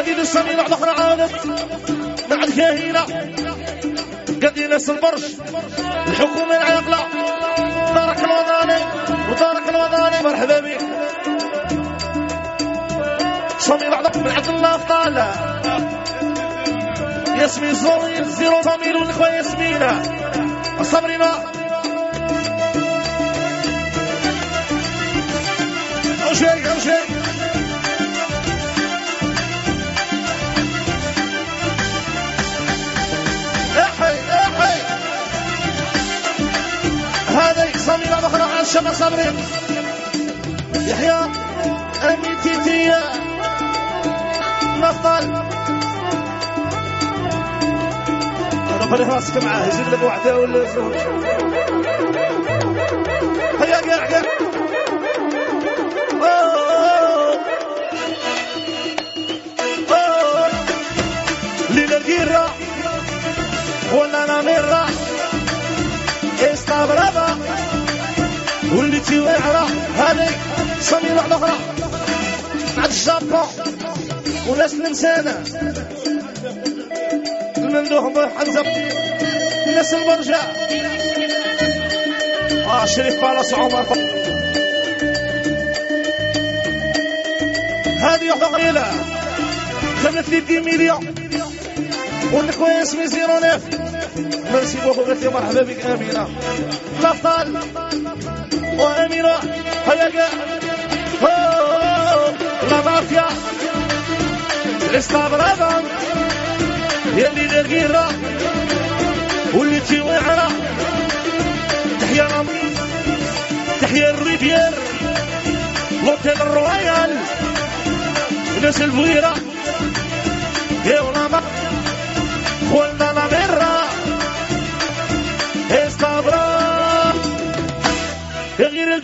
هذه للسمين واحدة أخرى عادت مع الكاهنة قد ناس البرش الحكومة العاقلة. دارك الوطني ودارك الوطني مرحبا بك. صميم بعض من عبد الله طالع ياسمين زوري زيرو ضمير والإخوة ياسمينة صبرنا أو شيء أو الشباب صبري. يحيى تيتية. نفضل. أنا خلي راسك معاه يجيب لك واحدة ولا زوج هيا قاع قاع. ليلة القيرة ولا أنا مرة استغربة واللي تيوعرة هذه صميمة الاخرى عند الجابون وناس الانسانة الممدوح حمزة الناس المرجع آه شريف بالاس عمر. هذه واحدة قليلة خدت لي 10 مليون. والكويس اسمي زيرو نف ميرسي بوكو قلت مرحبا بك آمينة. الابطال وامينة هيا لا مافيا. الاستغرابة يلي للغيرة واللي تيوعرة تحيا رامي تحيا الريفير لوتيل الرويال. ناس البويرة يا ولا خوالنا لا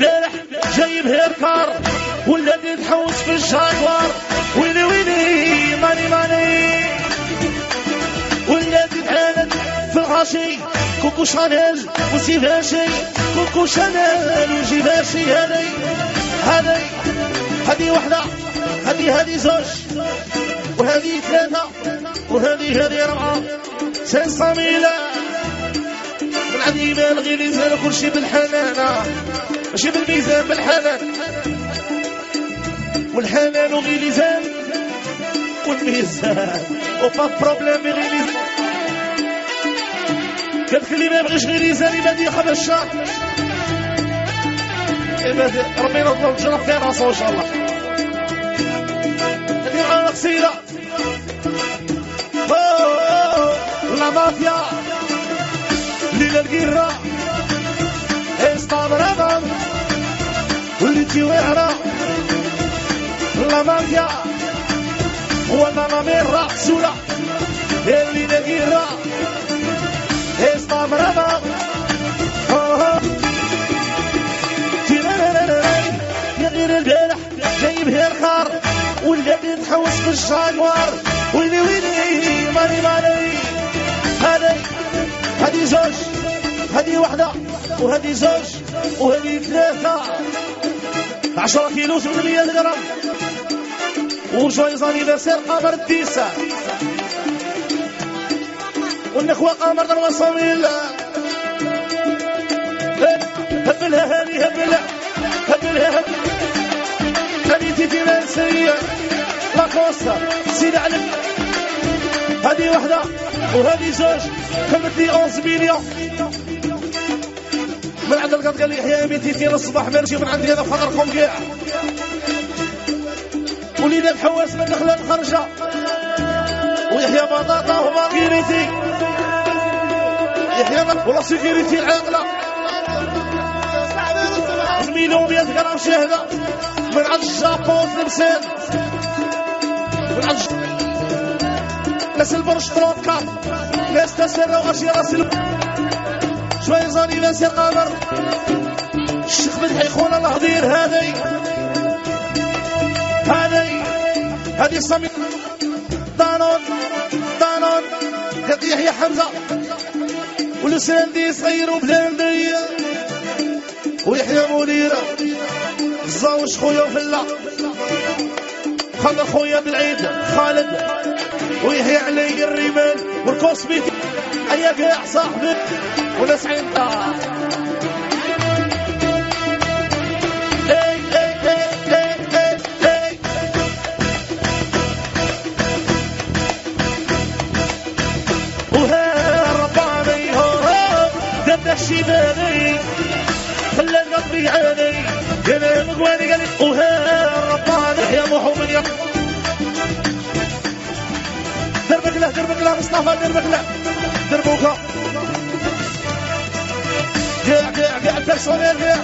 البارح جايب هيركار والذي تحوس في الجاكوار. ويلي ويلي ماني ماني. والذي تحالت في الغاشي كوكو شانيل وسيفاشي كوكو شانيل وجيفاشي هذي هذي. هذه وحدة هذه هذه زوج. وهذه ثلاثة وهذه هذه أربعة سنساميلة من عندي مال غير يزال كل شي بالحنانة. ماشي بالميزان بالحنان. والحنان وغير لسان والميزان. وبا بروبليم غير لسان كان في اللي ما يبغيش غير لسان يبدا ياخذ الشهر ربي ينظم الجرح في راسه إن شاء الله. هذه معانا قصيده لا مافيا. ليلة القيرة استغربا تيوعرا لا مافيا وأنا لا ميرا اللي نقيرا استغربا يا غير البارح جايب هي الخار والذي تحوس في الشاكوار ويلي ويلي ماني ماني هذي هذه زوج هذه واحدة وهذه زوج وهذه ثلاثة عشرة كيلو 800 جرام وجويز انيفرسير قمر الديسة. والنخوة قمر ضربة صميل هبلها هذه هبلها هبلها هذه تيتي منسية لاكوستا سيدي علي. هذه واحدة وهذه زوج. كملت لي 11 مليون من عند القط قال يحيى بنتي تير الصباح ماشي من عندي هذا فقركم كاع ولينا الحواس من دخل الخرجة ويحيى بطاطا وما كيريتي يحيى والله سيكيريتي العاقلة زميلو 100 غرام شهدة. من عند الجابون لمسان من عند ناس البرج تروكا ناس تسرى وغاشي راسي شوية زاني ناس القمر الشيخ مدحي خونا الهضير هذي هذي هذه صميم. دانون. دانون. يحيى حمزة. والسندي صغير وبلاندي ويحيى منيرة الزوج خويا وفلا خالد خويا بالعيد خالد. ويحيى علي الرمال والكوس بيتي ايا كاع صاحبي. وناس عينتا الشبابي خلى القلب يعاني يا مغواني قال وها دربك له مصطفى دربك له دربوكا قاع قاع قاع البيرسونيل قاع